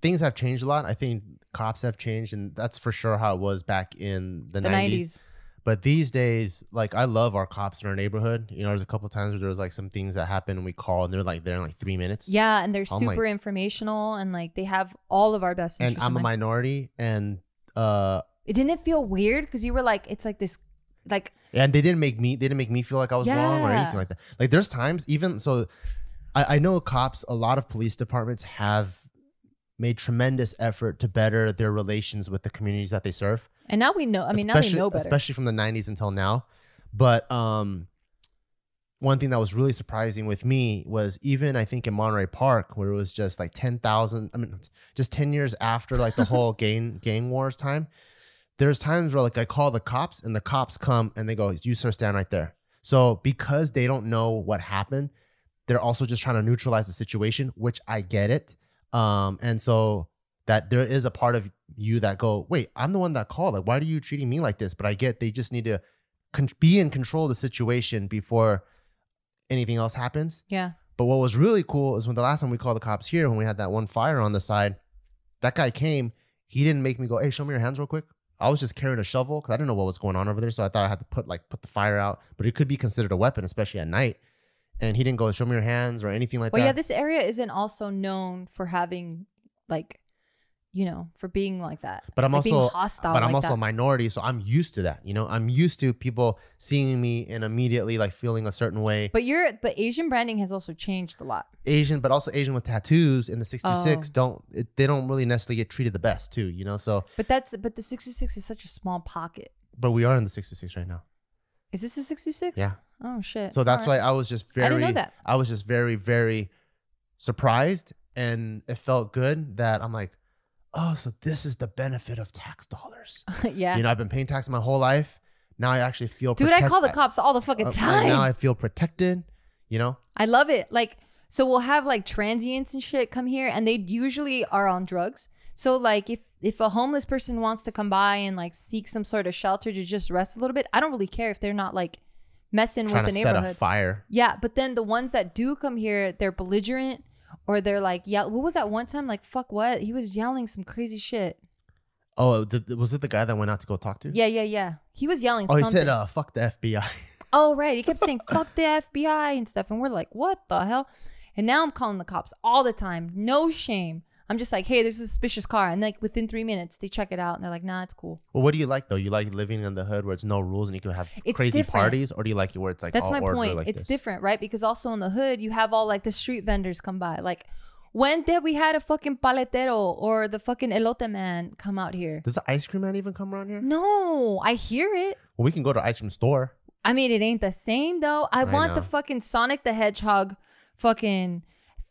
things have changed a lot. I think cops have changed and that's for sure how it was back in the, The 90s. 90s. But these days, like I love our cops in our neighborhood. You know, there's a couple times where there was like some things that happen and we call and they're like there in like three minutes. Yeah, and they're I'm like- super informational and like they have all of our best And. I'm a minority and uh It didn't it feel weird because you were like, it's like this, like and they didn't make me they didn't make me feel like I was wrong or anything like that. Like there's times even so I, I know cops, a lot of police departments have made tremendous effort to better their relations with the communities that they serve. and now we know. I mean, now especially, know better. especially from the 90s until now. But um, one thing that was really surprising with me was even I think in Monterey Park, where it was just like 10,000, I mean, just 10 years after like the whole gang gang wars time, there's times where like I call the cops and the cops come and they go, "You sir, stand right there." So because they don't know what happened, they're also just trying to neutralize the situation, which I get it. Um, and so that there is a part of you that go, wait, I'm the one that called. Like, why are you treating me like this? But I get they just need to be in control of the situation before anything else happens. yeah, But what was really cool is when the last time we called the cops here, when we had that one fire on the side, that guy came. He didn't make me go, hey, show me your hands real quick. I was just carrying a shovel because I didn't know what was going on over there. So I thought I had to put like put the fire out, but it could be considered a weapon, especially at night. And he didn't go, show me your hands or anything like well, that. Well, yeah, this area isn't also known for having like, you know, for being like that. but I'm like also hostile. but I'm like also that. a minority, so I'm used to that. You know, I'm used to people seeing me and immediately like feeling a certain way. But you're, but Asian branding has also changed a lot. Asian, but also Asian with tattoos in the 626 Oh. don't it, they don't really necessarily get treated the best too. You know, so But that's, but the 626 is such a small pocket. but we are in the 626 right now. Is this the 626? Yeah. Oh shit. So that's right. why I was just very I didn't know that. I was just very very surprised and it felt good that I'm like, "Oh, so this is the benefit of tax dollars." yeah. You know, I've been paying tax my whole life. Now I actually feel Dude, I call the cops all the fucking uh, time. Now I feel protected, you know? I love it. Like, so we'll have like transients and shit come here, and they usually are on drugs. So like, if if a homeless person wants to come by and like seek some sort of shelter to just rest a little bit, I don't really care if they're not like messing Trying with to the set a neighborhood. fire. yeah, but then the ones that do come here, they're belligerent or they're like, yeah. What was that one time? Like, fuck what? He was yelling some crazy shit. Oh, the, was it the guy that went out to go talk to? Yeah, yeah, yeah. He was yelling. Oh, he said, uh, fuck the FBI. Oh, right. He kept saying, fuck the FBI and stuff. And we're like, what the hell? And now I'm calling the cops all the time. No shame. I'm just like, hey, there's a suspicious car. And like within three minutes, they check it out and they're like, nah, it's cool. well, what do you like though? You like living in the hood where it's no rules and you can have It's crazy different. parties, or do you like it where it's like That's all my point. like it's this? different, right? Because also in the hood, you have all like the street vendors come by. Like, when did we had a fucking paletero or the fucking elote man come out here? Does the ice cream man even come around here? No, I hear it. Well, we can go to ice cream store. I mean, it ain't the same though. I, I want the fucking Sonic the Hedgehog fucking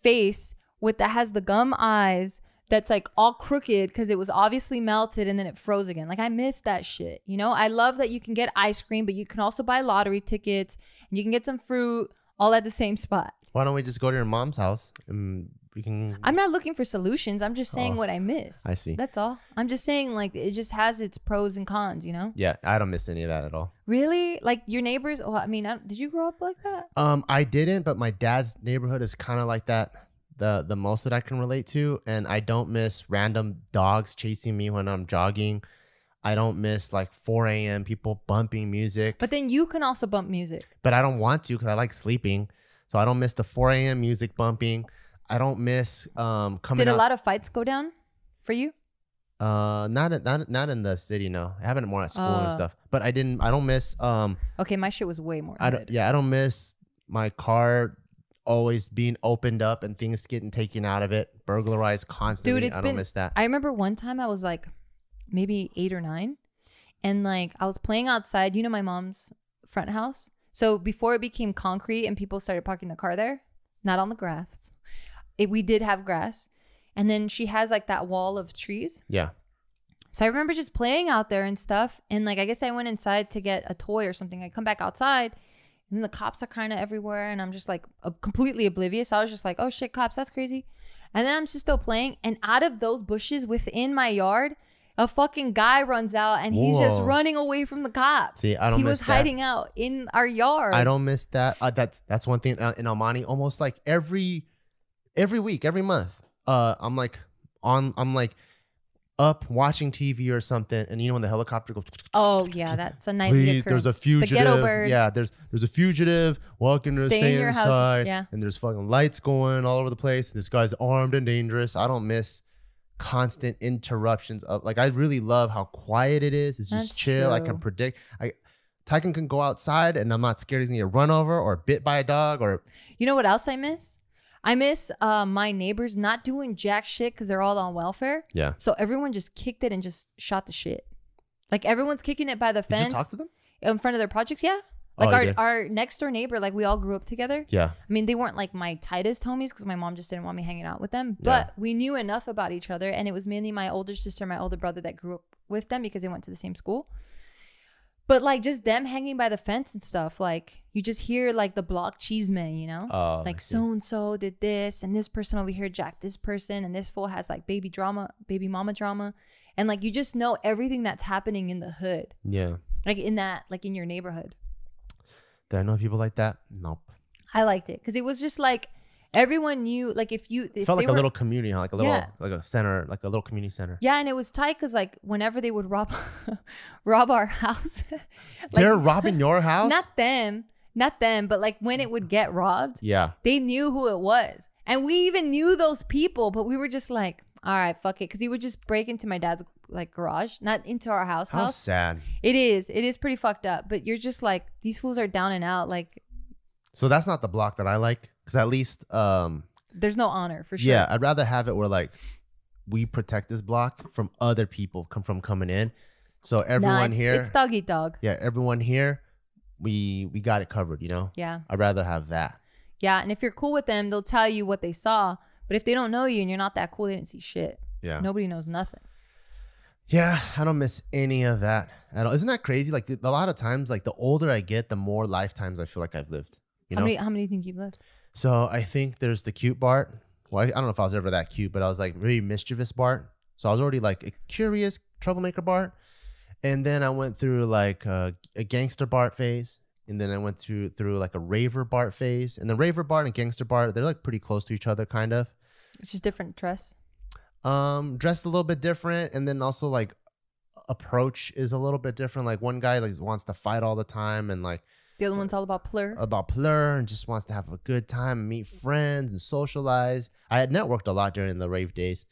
face with that has the gum eyes that's like all crooked because it was obviously melted and then it froze again. Like I miss that shit. You know, I love that you can get ice cream, but you can also buy lottery tickets and you can get some fruit all at the same spot. Why don't we just go to your mom's house and we can? I'm not looking for solutions. I'm just saying Oh, what I miss. I see. That's all. I'm just saying like it just has its pros and cons, you know? Yeah, I don't miss any of that at all. Really? Like your neighbors? Oh, I mean, I, did you grow up like that? Um, I didn't, but my dad's neighborhood is kind of like that. The the most that I can relate to, and I don't miss random dogs chasing me when I'm jogging. I don't miss like 4 a.m. people bumping music, but, then you can also bump music. But I don't want to because I like sleeping. So I don't miss the 4 a.m. music bumping. I don't miss um coming Did a out. lot of fights go down for you? Uh, not not not in the city. No, I haven't more at school and Uh. stuff. But I didn't. I don't miss. Um, Okay, my shit was way more. I don't. Yeah, I don't miss my car always being opened up and things getting taken out of it, burglarized constantly. Dude, it's I been- don't miss that. I remember one time I was like maybe eight or nine, and like I was playing outside. You know my mom's front house. So before it became concrete and people started parking the car there, not on the grass. It, we did have grass, and then she has like that wall of trees. yeah. So I remember just playing out there and stuff. And like, I guess I went inside to get a toy or something. I come back outside and the cops are kind of everywhere. And I'm just like completely oblivious. I was just like, oh shit, cops, that's crazy. And then I'm just still playing. And out of those bushes within my yard, a fucking guy runs out and he's just running away from the cops. See, I don't He was that. hiding out in our yard. I don't miss that. Uh, that's that's one thing uh, in El Monte. Almost like every every week, every month, uh, I'm like on. I'm like up watching TV or something, and you know when the helicopter goes. Oh, yeah. That's a nightly occurrence. there's a The ghetto fugitive. bird. Yeah, there's there's a fugitive walking to Stay in stay houses, inside, yeah. and there's fucking lights going all over the place. This guy's armed and dangerous. I don't miss constant interruptions of like I really love how quiet it is. It's just That's chill. I can predict. I Taika can go outside, and I'm not scared he's gonna get run over or bit by a dog or You know what else I miss? I miss uh, my neighbors not doing jack shit because they're all on welfare. yeah. So everyone just kicked it and just shot the shit. Like everyone's kicking it by the Did you fence talk to them? in front of their projects. Yeah. Oh, Like you our, our next door neighbor, like we all grew up together. Yeah. I mean, they weren't like my tightest homies because my mom just didn't want me hanging out with them. Yeah. But we knew enough about each other, and it was mainly my older sister, my older brother that grew up with them because they went to the same school. But like just them hanging by the fence and stuff, like you just hear like the block chisme, you know, Oh, like so and so did this, and this person over here jacked this person, and this fool has like baby drama, baby mama drama, and like you just know everything that's happening in the hood, Yeah. like in that, like in your neighborhood. Did I know people like that? Nope. I liked it because it was just like everyone knew, like if you if felt like a were- little community, huh? like a little Yeah. like a center, like a little community center. Yeah, and it was tight because like whenever they would rob, rob our house, like, They're robbing your house. not them, not them, but like when it would get robbed, yeah. they knew who it was, and we even knew those people, but we were just like, all right, fuck it, because he would just break into my dad's like garage, not into our house. How house. sad. It is, it is pretty fucked up, but you're just like these fools are down and out, like So that's not the block that I like, because at least, um, there's no honor for sure. yeah, I'd rather have it where like we protect this block from other people come from coming in. So Nah, everyone it's, here, it's dog eat dog. yeah, everyone here, we we got it covered. You know, Yeah. I'd rather have that. Yeah, and if you're cool with them, they'll tell you what they saw. But if they don't know you and you're not that cool, they didn't see shit. Yeah, Nobody knows nothing. yeah, I don't miss any of that at all. Isn't that crazy? Like a lot of times, like the older I get, the more lifetimes I feel like I've lived. You how know, many how many do you think you've lived? So I think there's the cute Bart. Well, I I don't know if I was ever that cute, but I was like really mischievous Bart. So I was already like a curious troublemaker Bart. And then I went through like a, a gangster Bart phase. And then I went through through like a raver Bart phase. And the raver Bart and gangster Bart, they're like pretty close to each other, kind of. It's just different dress. Um, dressed a little bit different, and then also like approach is a little bit different. Like one guy like wants to fight all the time, and like The other one's all about plur. about plur and just wants to have a good time meet friends and socialize. I had networked a lot during the rave days.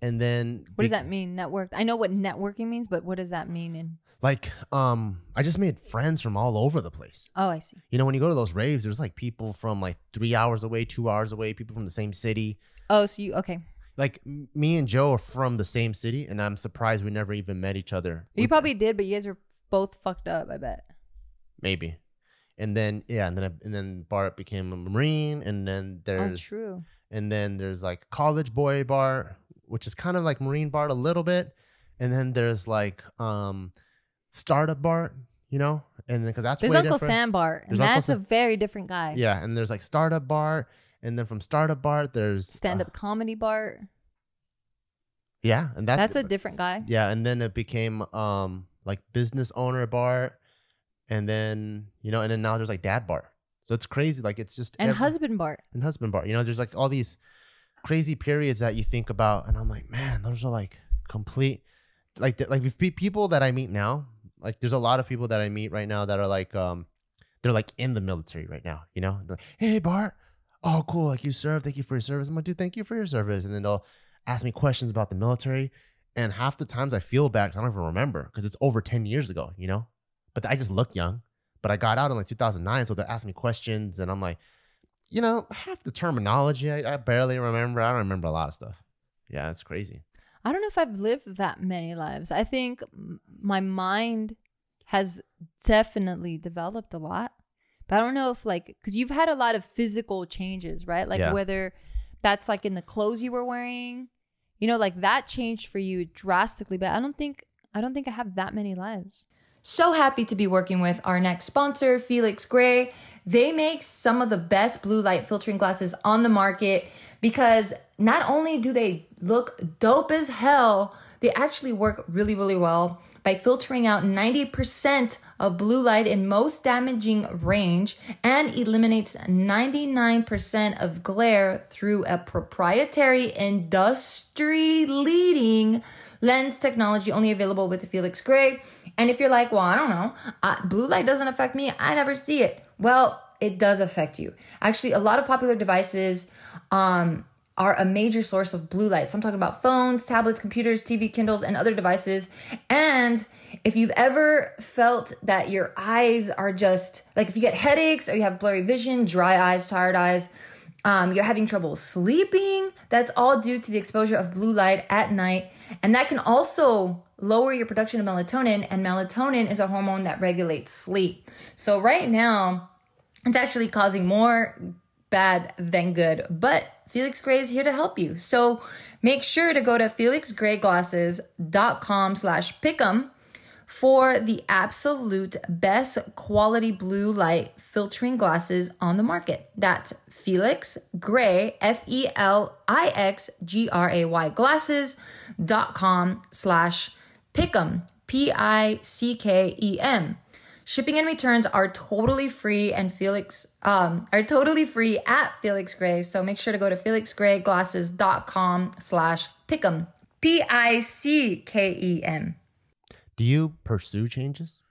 And then what does that mean? Networked. I know what networking means, but what does that mean? In like um I just made friends from all over the place. oh, I see. You know, when you go to those raves, there's like people from like three hours away, two hours away, people from the same city. Oh, so you okay? Like me and Joe are from the same city, and I'm surprised we never even met each other. You We- probably did, but you guys were both fucked up. I bet. maybe. And then yeah, and then and then Bart became a Marine, and then there's Oh, there's true. and then there's like college boy Bart, which is kind of like Marine Bart a little bit, and then there's like um startup Bart, you know, and then because that's There's way Uncle different. Sam Bart, and Uncle that's a very different guy. Yeah, and there's like startup Bart, and then from startup Bart there's Stand up uh, comedy Bart. yeah, and that, That's a different guy. yeah, and then it became um like business owner Bart, and then you know, and then now there's like dad bar. So it's crazy, like it's just And every- husband bar and husband Bart. You know, there's like all these crazy periods that you think about, and I'm like, man, those are like complete, like like with people that I meet now. Like, there's a lot of people that I meet right now that are like, um, they're like in the military right now. You know, like, hey Bart, oh cool, like you serve, thank you for your service. I'm like, dude, thank you for your service, and then they'll ask me questions about the military. And half the times I feel bad I don't even remember because it's over 10 years ago, you know? But I just look young. But I got out in like 2009. So they asked me questions and I'm like, you know, half the terminology I, I barely remember. I don't remember a lot of stuff. Yeah, it's crazy. I don't know if I've lived that many lives. I think my mind has definitely developed a lot. But I don't know if like cuz you've had a lot of physical changes, right? Like Yeah. whether that's like in the clothes you were wearing. You know, like that changed for you drastically, but I don't think I don't think I have that many lives. So happy to be working with our next sponsor, Felix Gray. They make some of the best blue light filtering glasses on the market because not only do they look dope as hell, they actually work really, really well by filtering out 90% of blue light in most damaging range and eliminates 99% of glare through a proprietary industry leading lens technology only available with the Felix Gray. And if you're like, well, I don't know, uh, blue light doesn't affect me, I never see it. Well, it does affect you. Actually, a lot of popular devices um, are a major source of blue light. So I'm talking about phones, tablets, computers, TV, Kindles, and other devices. And if you've ever felt that your eyes are just like if you get headaches or you have blurry vision, dry eyes, tired eyes, um, you're having trouble sleeping, that's all due to the exposure of blue light at night. And that can also lower your production of melatonin. And melatonin is a hormone that regulates sleep. So right now, it's actually causing more bad than good. But Felix Gray is here to help you. So make sure to go to felixgrayglasses.com slash pick'em for the absolute best quality blue light filtering glasses on the market. That's Felix Gray, F E L I X G R A Y glasses.com slash pick'em, P I C K E M. Shipping and returns are totally free and Felix um are totally free at Felix Gray. So make sure to go to felixgrayglasses.com slash pick'em. P I C K E M. Do you pursue changes?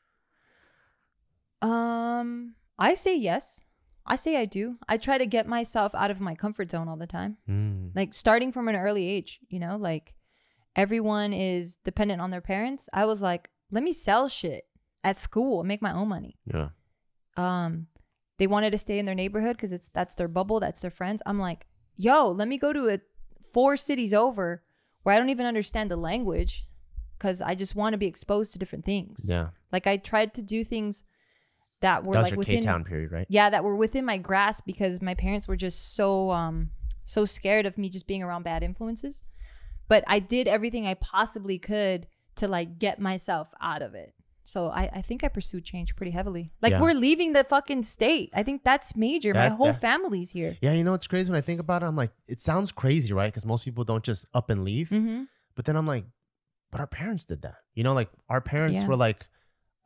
Um, I say yes. I say I do. I try to get myself out of my comfort zone all the time. Mm. Like starting from an early age, you know, like everyone is dependent on their parents. I was like, let me sell shit at school and make my own money. Yeah. Um, they wanted to stay in their neighborhood because it's that's their bubble, that's their friends. I'm like, yo, let me go to a four cities over where I don't even understand the language because I just want to be exposed to different things. Yeah. Like I tried to do things that were That like within K Town period, right? yeah that were within my grasp because my parents were just so um so scared of me just being around bad influences but i did everything i possibly could to like get myself out of it so i i think i pursued change pretty heavily like Yeah. we're leaving the fucking state i think that's major my whole that- family's here Yeah, you know what's crazy when I think about it? I'm like, it sounds crazy, right? Because most people don't just up and leave. mm-hmm. But then I'm like, but our parents did that. You know, like our parents Yeah. were like,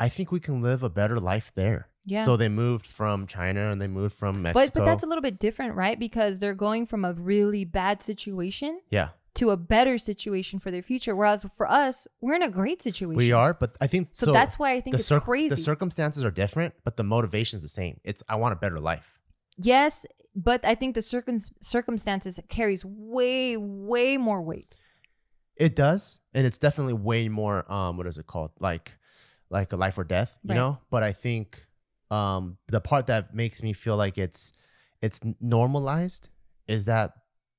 I think we can live a better life there. Yeah. So they moved from China and they moved from Mexico. but but that's a little bit different right because they're going from a really bad situation yeah, to a better situation for their future whereas for us we're in a great situation we are. But I think so, that's why i think the, it's crazy the circumstances are different, but the motivation is the same. It's I want a better life. Yes, but I think the circum- circumstances carries way, way more weight. It does, and it's definitely way more. Um, what is it called? Like, like a life or death, you Right. know. But I think, um, the part that makes me feel like it's, it's normalized is that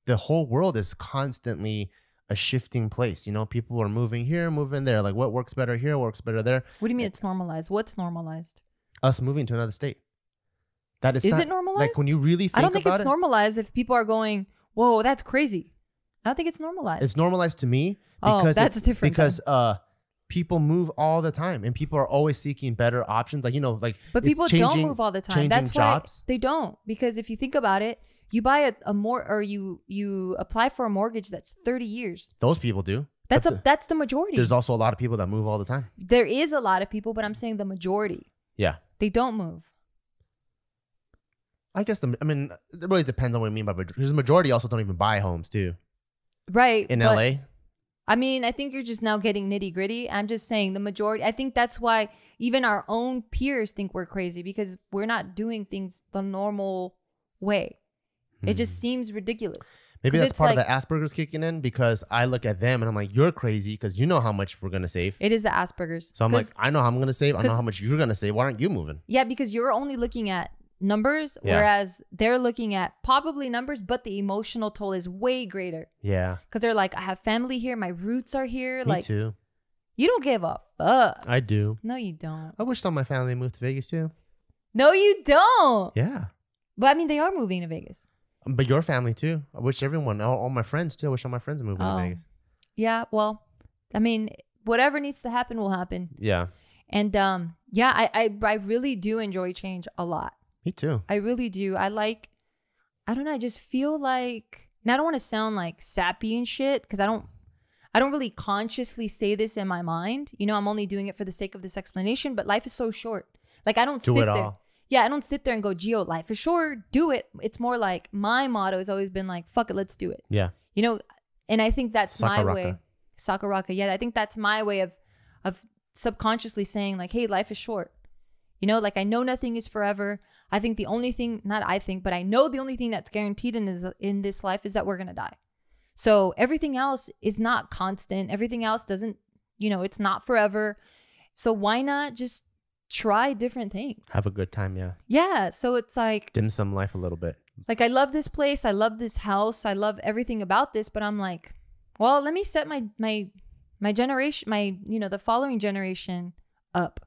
the whole world is constantly a shifting place. You know, people are moving here, moving there. Like, what works better here works better there. What do you mean it's normalized? What's normalized? Us moving to another state. That is Is not, it normalized? Like when you really think about it, I don't think it's it, normalized if people are going, "Whoa, that's crazy." I don't think it's normalized. it's normalized to me Oh, because that's it- different because uh people move all the time and people are always seeking better options like you know like but people changing- don't move all the time. That's jobs why they don't because if you think about it, you buy a, a more or you you apply for a mortgage that's 30 years. those people do That's a the- that's the majority. there's also a lot of people that move all the time there is a lot of people, but I'm saying the majority. yeah They don't move. i guess the i mean it really depends on what you mean by majority because the majority also don't even buy homes too Right. in la I mean, I think you're just now getting nitty gritty. I'm just saying the majority. I think that's why even our own peers think we're crazy because we're not doing things the normal way. It just hmm. seems ridiculous. Maybe that's part like- of the Asperger's kicking in because I look at them and I'm like, you're crazy because you know how much we're gonna save. It is the Asperger's. So I'm like, I know how I'm gonna save. I know how much you're gonna save. Why aren't you moving? yeah, because you're only looking at numbers, Yeah. whereas they're looking at probably numbers, but the emotional toll is way greater. Yeah, Because they're like, I have family here, my roots are here. me like, too. you don't give a fuck. I do. No, you don't. I wish all my family moved to Vegas too. No, you don't. Yeah, But I mean, they are moving to Vegas. But your family too. I wish everyone, all, all my friends too. I wish all my friends moved Oh. to Vegas. Yeah, well, I mean, whatever needs to happen will happen. Yeah, And um, yeah, I, I I really do enjoy change a lot. me too. I really do. I like, I don't know. I just feel like, and I don't want to sound like sappy and shit because I don't, I don't really consciously say this in my mind. You know, I'm only doing it for the sake of this explanation. But life is so short. Like I don't Do sit it there. all. Yeah, I don't sit there and go, Geo, life for sure. Do it. It's more like my motto has always been like, fuck it, let's do it. Yeah, You know, and I think that's my Sakuraka. way. Sakuraka. Yeah, I think that's my way of of subconsciously saying like, hey, life is short. You know, like I know nothing is forever. I think the only thing, not I think, but I know the only thing that's guaranteed in is in this life is that we're gonna die. So everything else is not constant. Everything else doesn't, you know, it's not forever. So why not just try different things? have a good time. Yeah, yeah. So it's like dim sum life a little bit. like I love this place, I love this house, I love everything about this, but I'm like, well, let me set my my my generation, my you know, the following generation up.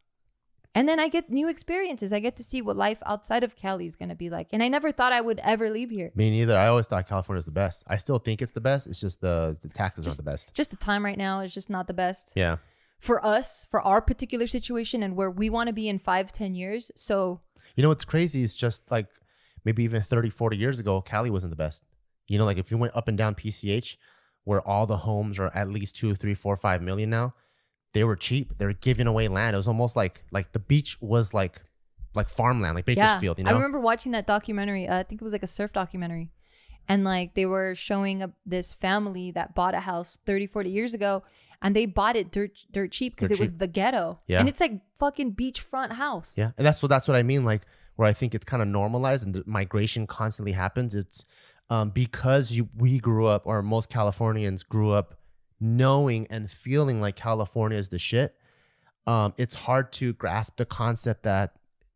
And then I get new experiences. I get to see what life outside of Cali is going to be like. And I never thought I would ever leave here. Me neither. I always thought California was the best. I still think it's the best. It's just the the taxes Just- aren't the best. Just the time right now is just not the best Yeah, for us, for our particular situation and where we want to be in five, ten years. So you know what's crazy is just like maybe even 30, 40 years ago, Cali wasn't the best. You know, like if you went up and down PCH, where all the homes are at least two, three, four, five million now, they were cheap. They were giving away land. It was almost like like the beach was like like farmland, like Bakersfield. You know, I remember watching that documentary. Uh, I think it was like a surf documentary. And like they were showing up this family that bought a house 30, 40 years ago and they bought it dirt dirt cheap because it was the ghetto. Yeah. And it's like fucking beachfront house. Yeah, and that's what that's what I mean. Like where I think it's kind of normalized and the migration constantly happens. It's um, because you we grew up, or most Californians grew up knowing and feeling like California is the shit. Um, it's hard to grasp the concept that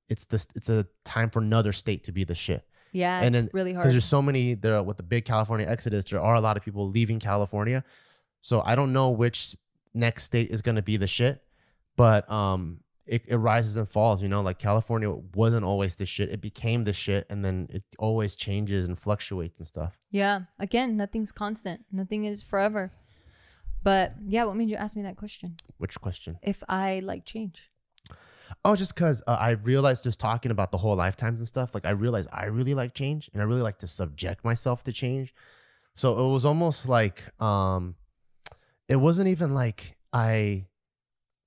it's this. It's a time for another state to be the shit. Yeah, and it's then really hard because there's so many there with the big California exodus. There are a lot of people leaving California, so I don't know which next state is going to be the shit, but um, it, it rises and falls. You know, like California wasn't always the shit; it became the shit, and then it always changes and fluctuates and stuff. Yeah. Again, nothing's constant. Nothing is forever. But yeah, what made you ask me that question? Which question? If I like change. Oh, just because uh, I realized just talking about the whole lifetimes and stuff, like I realized I really like change and I really like to subject myself to change. So it was almost like, um, it wasn't even like I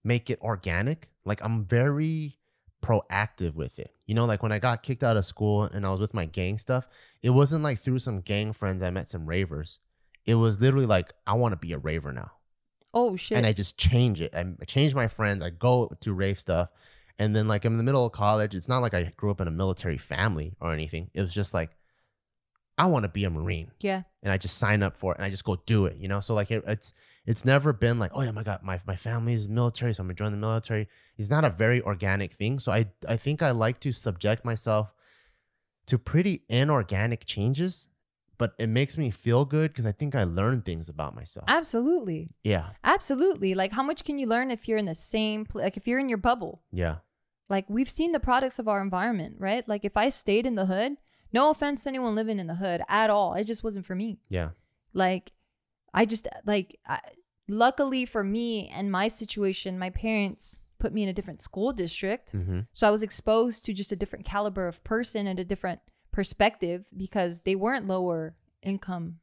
make it organic. Like I'm very proactive with it. You know, like when I got kicked out of school and I was with my gang stuff, it wasn't like through some gang friends I met some ravers. It was literally like, I want to be a raver now Oh shit. and I just change it. I change my friends. I go to rave stuff, and then like I'm in the middle of college. It's not like I grew up in a military family or anything. It was just like I want to be a marine, yeah. and I just sign up for it and I just go do it. You know, so like it, it's it's never been like oh yeah my god my my family is military, so I'm gonna join the military. It's not a very organic thing. So I I think I like to subject myself to pretty inorganic changes. But it makes me feel good because I think I learn things about myself. Absolutely. yeah, Absolutely. Like how much can you learn if you're in the same pl- like if you're in your bubble? yeah. Like we've seen the products of our environment, right? Like if I stayed in the hood, no offense to anyone living in the hood at all, it just wasn't for me. Yeah. Like I just like I, luckily for me and my situation, my parents put me in a different school district. Mm-hmm. So I was exposed to just a different caliber of person and a different perspective because they weren't lower income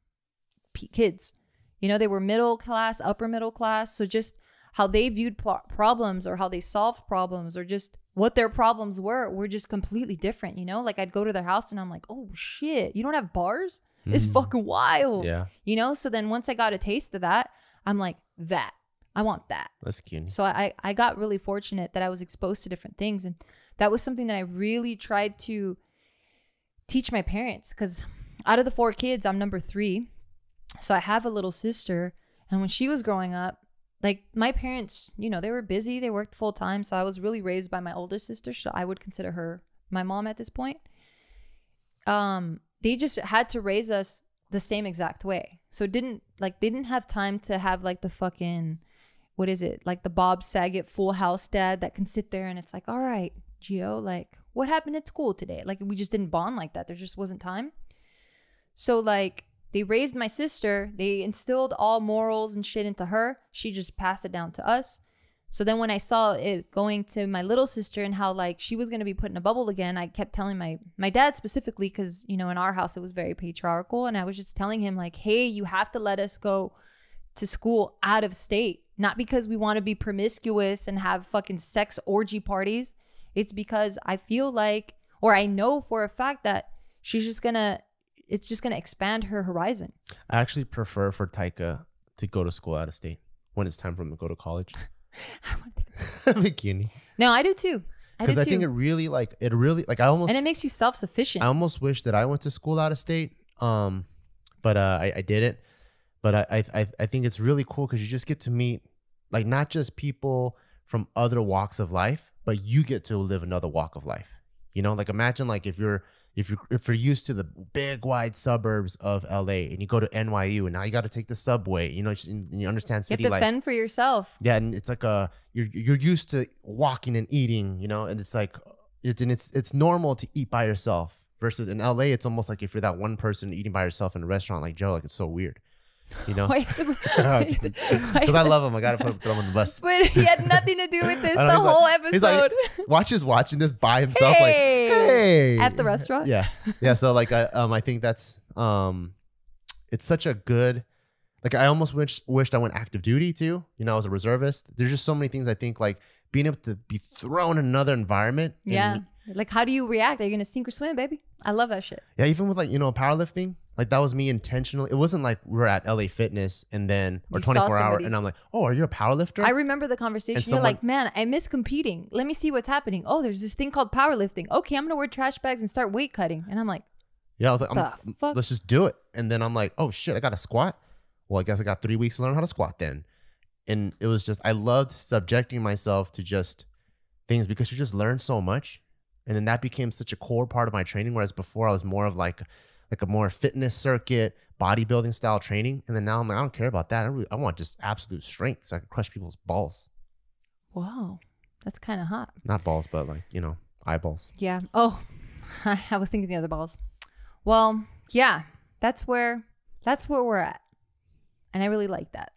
p- kids. You know, they were middle class, upper middle class. So just how they viewed pl- problems or how they solved problems or just what their problems were were just completely different. You know, like I'd go to their house and I'm like, oh shit, you don't have bars? It's Mhm. fucking wild. Yeah, You know, so then once I got a taste of that, I'm like, that. I want that. that's cute. So I, I got really fortunate that I was exposed to different things. And that was something that I really tried to teach my parents because out of the four kids, I'm number three. So I have a little sister. And when she was growing up, like my parents, you know, they were busy, they worked full time. So I was really raised by my oldest sister. So I would consider her my mom at this point. Um, they just had to raise us the same exact way. So didn't like they didn't have time to have like the fucking what is it? Like the Bob Saget full house dad that can sit there and it's like, all right, Geo, like what happened at school today? Like we just didn't bond like that. There just wasn't time. So like they raised my sister, they instilled all morals and shit into her. She just passed it down to us. So then when I saw it going to my little sister and how like she was going to be put in a bubble again, I kept telling my my dad specifically cuz you know in our house it was very patriarchal and I was just telling him like, "Hey, you have to let us go to school out of state, not because we want to be promiscuous and have fucking sex orgy parties. It's because I feel like or I know for a fact that she's just going to it's just going to expand her horizon. I actually prefer for Taika to go to school out of state when it's time for him to go to college. I want to think- Bikini. no, I do too. I do Because I, too. think it really like it really like I almost and it makes you self-sufficient. I almost wish that I went to school out of state. Um, but uh, I, I didn't. But I, I I I think it's really cool because you just get to meet like not just people from other walks of life, but you get to live another walk of life. You know, like imagine like if you're if you're if you're used to the big wide suburbs of LA and you go to NYU and now you got to take the subway. You know, and you understand city. you have to life. fend for yourself. Yeah, and it's like a you're you're used to walking and eating, you know, and it's like it's and it's it's normal to eat by yourself. Versus in LA, it's almost like if you're that one person eating by yourself in a restaurant like Joe, like it's so weird, you know. Why you have to- why you Because I love him, I gotta put throw him on the bus. But he had nothing to do with this the he's like- whole he's like- episode. Watch is watching this by himself, Hey! like hey At the restaurant? Yeah, yeah. So like I um I think that's um it's such a good like I almost wish wished I went active duty too. You know, as a reservist. There's just so many things I think like being able to be thrown in another environment. and- yeah. Like, how do you react? Are you gonna sink or swim, baby? I love that shit. yeah. Even with like you know powerlifting, like that was me intentionally. It wasn't like we are at LA Fitness and then or You 24 hour, and I'm like, oh, are you a powerlifter? I remember the conversation. And You're someone- like, man, I miss competing. Let me see what's happening. Oh, there's this thing called powerlifting. Okay, I'm gonna wear trash bags and start weight cutting. And I'm like, yeah, I was like, I'm, fuck? let's just do it. And then I'm like, oh shit, I got to squat. Well, I guess I got three weeks to learn how to squat then. And it was just, I loved subjecting myself to just things because you just learn so much. And then that became such a core part of my training. Whereas before I was more of like, like a more fitness circuit, bodybuilding style training. And then now I'm like, I don't care about that. I, really, I want just absolute strength so I can crush people's balls. wow that's kind of hot. Not balls, but like, you know, eyeballs. Yeah. Oh, I was thinking the other balls. Well, yeah, that's where that's where we're at, and I really like that.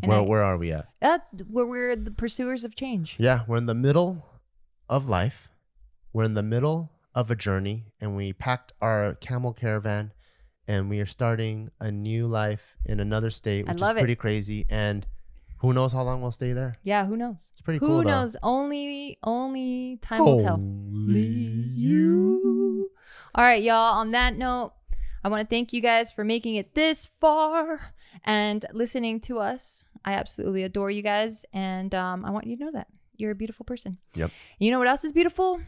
And Where, I- where are we at? That where we're the pursuers of change. Yeah, we're in the middle of life. We're in the middle of a journey, and we packed our camel caravan, and we are starting a new life in another state, which love is it. pretty crazy. And who knows how long we'll stay there? Yeah, who knows? It's pretty who cool. though. knows? Only only time will tell. You. All right, y'all. On that note, I want to thank you guys for making it this far and listening to us. I absolutely adore you guys, and um, I want you to know that you're a beautiful person. Yep. You know what else is beautiful?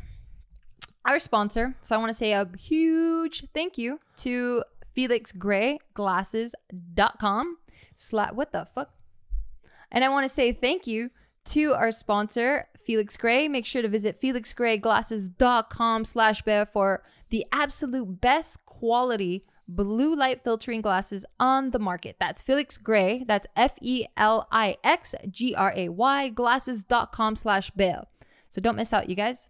Our sponsor. So I want to say a huge thank you to FelixGrayGlasses.com. Sla- what the fuck? And I want to say thank you to our sponsor, Felix Gray. Make sure to visit felixgrayglasses.com slash bear for the absolute best quality blue light filtering glasses on the market. That's Felix Gray. That's F-E-L-I-X-G-R-A-Y glasses.com slash bear. So don't miss out, you guys.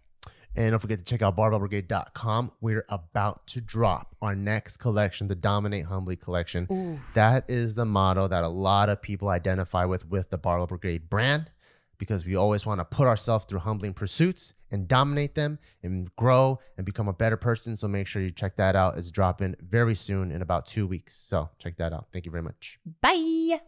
And don't forget to check out barbellbrigade.com. We're about to drop our next collection, the Dominate Humbly collection. That is the motto that a lot of people identify with with the Barbell Brigade brand because we always want to put ourselves through humbling pursuits and dominate them and grow and become a better person. So make sure you check that out. It's dropping very soon in about two weeks. So check that out. Thank you very much. Bye.